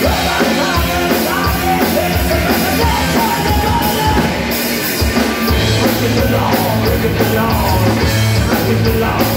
Breaking the law, breaking the law, breaking the law.